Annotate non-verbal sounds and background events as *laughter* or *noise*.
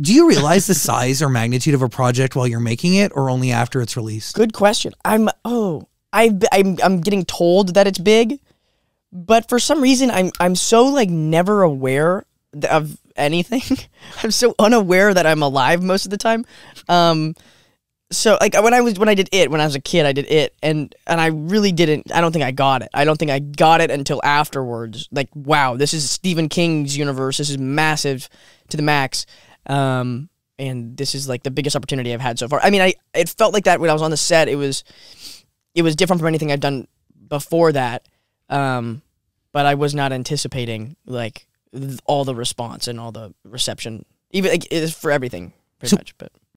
Do you realize the size or magnitude of a project while you're making it, or only after it's released? Good question. I'm oh, I I'm I'm getting told that it's big, but for some reason I'm I'm so like never aware of anything. *laughs* I'm so unaware that I'm alive most of the time. Um so like when I was when I did it when I was a kid I did it and and I really didn't I don't think I got it. I don't think I got it until afterwards. Like wow, this is Stephen King's universe. This is massive to the max. Um and this is like the biggest opportunity I've had so far. I mean, I it felt like that when I was on the set. It was it was different from anything I've done before that. Um but I was not anticipating like th- all the response and all the reception. Even like it is for everything pretty So- much, but